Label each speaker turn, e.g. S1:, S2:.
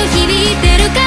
S1: 響いてるか